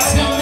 It's